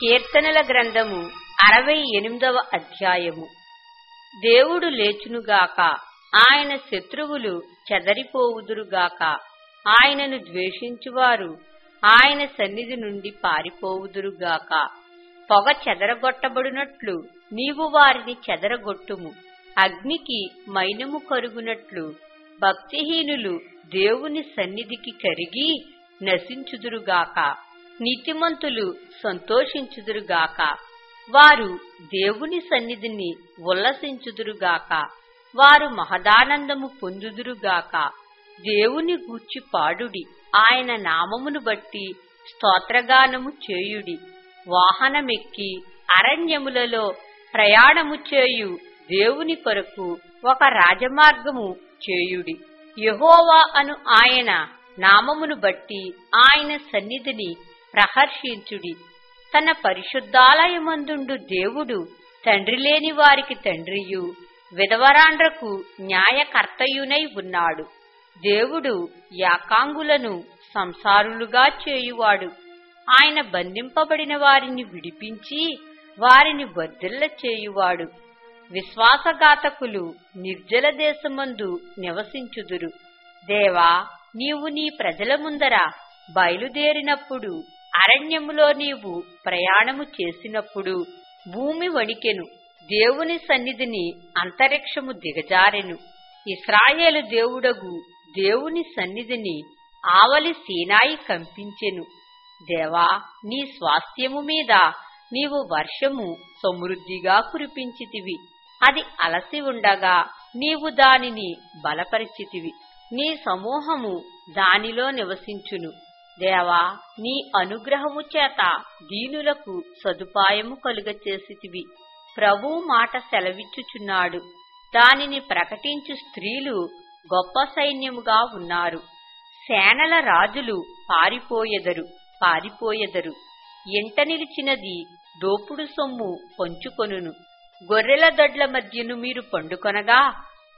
కీర్తనల గ్రంథము అరవై ఎనిమిదవ అధ్యాయము. దేవుడు లేచునుగాక ఆయన శత్రువులు చెదరిపోవుదురుగాక ఆయనను ద్వేషించువారు ఆయన సన్నిధి నుండి పారిపోవుదురుగాక. పొగ చెదరగొట్టబడినట్లు నీవు వారిని చెదరగొట్టుము. అగ్నికి మైనము కరుగునట్లు భక్తిహీనులు దేవుని సన్నిధికి కరిగి నశించుదురుగాక. నీతిమంతులు సంతోషించుదురుగాక. వారు దేవుని సన్నిధిని ఉల్లసించుదురుగాక. వారు మహదానందము పొందుదురుగాక. దేవుని గూర్చి పాడుడి. ఆయన నామమును బట్టి స్తోత్రగానము చేయుడి. వాహనమెక్కి అరణ్యములలో ప్రయాణము చేయు దేవుని కొరకు ఒక రాజమార్గము చేయుడి. యహోవా అను ఆయన నామమును బట్టి ఆయన సన్నిధిని ప్రహర్షించుడి. తన పరిశుద్ధాలయమందుండు దేవుడు తండ్రి లేని వారికి తండ్రియు విధవరాండ్రకు న్యాయకర్తయునై ఉన్నాడు. దేవుడు యాకాంగులను సంసారులుగా చేయువాడు. ఆయన బంధింపబడిన వారిని విడిపించి వారిని వర్ధిల్ల చేయువాడు. విశ్వాసఘాతకులు నిర్జల దేశమందు నివసించుదురు. దేవా నీవు నీ ప్రజల ముందర బయలుదేరినప్పుడు అరణ్యములో నీవు ప్రయాణము చేసినప్పుడు భూమి వణికెను. దేవుని సన్నిధిని అంతరిక్షము దిగజారెను. ఇస్రాయేలు దేవుడగు దేవుని సన్నిధిని ఆవలి సీనాయి కంపించెను. దేవా నీ స్వాస్థ్యము మీద నీవు వర్షము సమృద్ధిగా కురిపించితివి. అది అలసి ఉండగా నీవు దానిని బలపరిచితివి. నీ సమూహము దానిలో నివసించును. దేవా నీ అనుగ్రహము చేత దీనులకు సదుపాయము కలుగచేసితివి. ప్రభు మాట సెలవిచ్చుచున్నాడు. దానిని ప్రకటించు స్త్రీలు గొప్ప సైన్యముగా ఉన్నారు. సేనల రాజులు పారిపోయెదరు పారిపోయెదరు. ఎంట నిలిచినది దోపుడు సొమ్ము పంచుకొనును. గొర్రెల దొడ్ల మధ్యను మీరు పండుకొనగా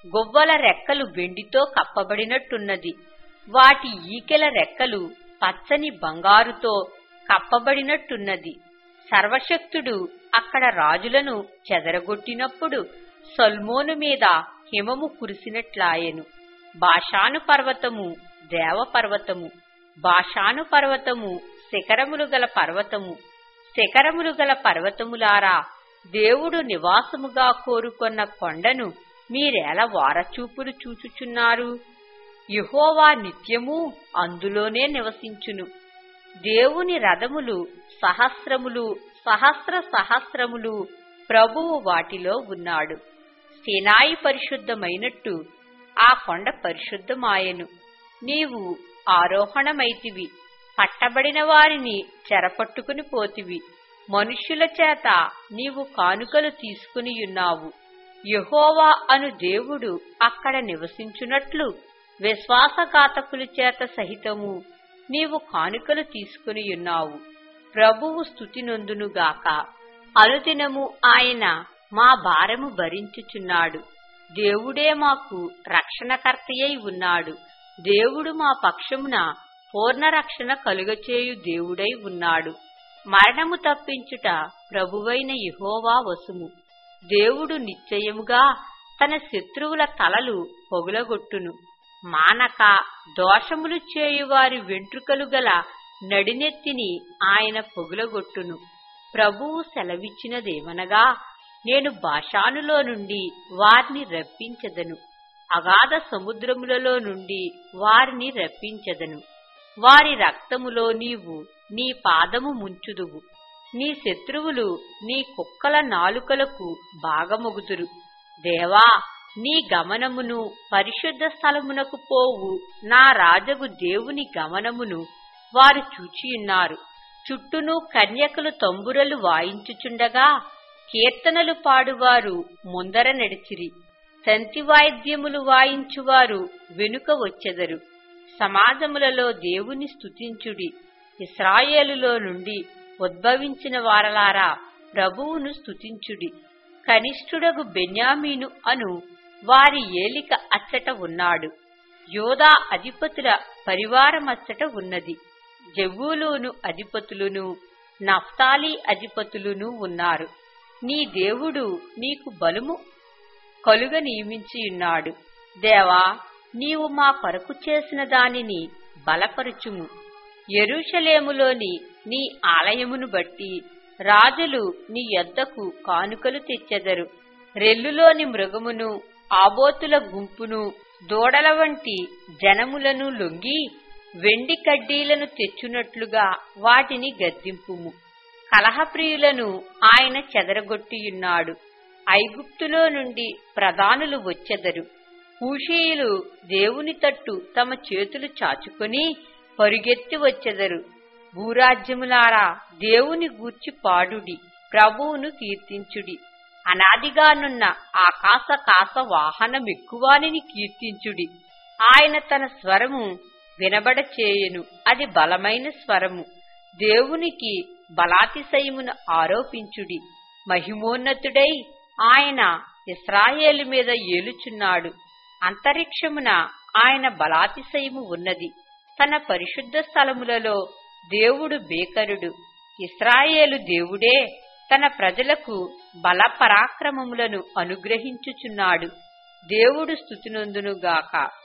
గొవ్వల రెక్కలు వెండితో కప్పబడినట్టున్నది. వాటి ఈకెల రెక్కలు పచ్చని బంగారుతో కప్పబడినట్టున్నది. సర్వశక్తుడు అక్కడ రాజులను చెదరగొట్టినప్పుడు సల్మోను మీద హిమము కురిసినట్లాయెను. బాషాను పర్వతము దేవ పర్వతము బాషాను పర్వతము శిఖరములు గల పర్వతము. శిఖరములు గల పర్వతములారా దేవుడు నివాసముగా కోరుకొన్న కొండను మీరెల వారచూపులు చూచుచున్నారు? యుహోవా నిత్యము అందులోనే నివసించును. దేవుని రథములు సహస్రములు సహస్ర సహస్రములు ప్రభువు వాటిలో ఉన్నాడు. సినాయి పరిశుద్ధమైనట్టు ఆ కొండ పరిశుద్ధమాయెను. నీవు ఆరోహణమైతివి పట్టబడిన వారిని చెరపట్టుకుని పోతివి. మనుష్యుల చేత నీవు కానుకలు తీసుకునియున్నావు. యహోవా అను దేవుడు అక్కడ నివసించునట్లు విశ్వాసఘాతకుల చేత సహితము నీవు కానుకలు తీసుకునియున్నావు ప్రభువు స్థుతి నొందునుగాక అనుదినము ఆయన మా భారము భరించుచున్నాడు. దేవుడే మాకు రక్షణకర్తయై ఉన్నాడు. దేవుడు మా పక్షమున పూర్ణ రక్షణ కలుగచేయు దేవుడై ఉన్నాడు. మరణము తప్పించుట ప్రభువైన ఇహోవా వసుము దేవుడు నిశ్చయముగా తన శత్రువుల తలలు పొగులగొట్టును. మానక దోషములు చేయువారి వెంట్రుకలు గల నడినెత్తిని ఆయన పొగులగొట్టును. ప్రభువు సెలవిచ్చినదేమనగా నేను భాషానులో నుండి వారిని రప్పించదను. అగాధ సముద్రములలో నుండి వారిని రప్పించదను. వారి రక్తములో నీవు నీ పాదము ముంచుదువు. నీ శత్రువులు నీ కుక్కల నాలుకలకు బాగమొగుదురు దేవా నీ గమనమును పరిశుద్ధ స్థలమునకు పోవు. నా రాజగు దేవుని గమనమును వారు చూచియున్నారు చుట్టూను కన్యకలు తంబురలు వాయించుచుండగా కీర్తనలు పాడువారు ముందర నడిచిరి. తంతి వాయిద్యములు వాయించువారు వెనుక వచ్చెదరు. సమాజములలో దేవుని స్తుతించుడి. ఇస్రాయేలులో నుండి ఉద్భవించిన వారలారా ప్రభువును స్తుతించుడి. కనిష్ఠుడగు బెన్యామీను అను వారి ఏలిక అచ్చట ఉన్నాడు. యోధా అధిపతుల పరివారమచ్చట ఉన్నది. జవ్వులోను అధిపతులును నఫ్తాలి అధిపతులును ఉన్నారు. నీ దేవుడు నీకు బలుము కలుగ నియమించియున్నాడు దేవా నీవు మా కొరకు చేసిన దానిని బలపరుచుము. ఎరుషలేములోని నీ ఆలయమును బట్టి రాజులు నీ యొద్దకు కానుకలు తెచ్చెదరు. రెల్లులోని మృగమును ఆబోతుల గుంపును దూడల వంటి జనములను లొంగి వెండి కడ్డీలను తెచ్చునట్లుగా వాటిని గద్దింపుము. కలహప్రియులను ఆయన చెదరగొట్టియున్నాడు. ఐగుప్తులో నుండి ప్రధానులు వచ్చెదరు. కూషీయులు దేవుని తట్టు తమ చేతులు చాచుకొని పరుగెత్తి వచ్చెదరు. భూరాజ్యములారా దేవుని గూర్చి పాడుడి ప్రభువును కీర్తించుడి. అనాదిగానున్న ఆకాశ కాస వాహనమెక్కువానిని కీర్తించుడి. ఆయన తన స్వరము వినబడ చేయను అది బలమైన స్వరము. దేవునికి బలాతిశయమును ఆరోపించుడి. మహిమోన్నతుడై ఆయన ఇస్రాయేలు మీద ఏలుచున్నాడు. అంతరిక్షమున ఆయన బలాతిశయము ఉన్నది. తన పరిశుద్ధ స్థలములలో దేవుడు బేకరుడు. ఇస్రాయేలు దేవుడే తన ప్రజలకు బల పరాక్రమములను అనుగ్రహించుచున్నాడు. దేవుడు స్థుతినందునుగాక.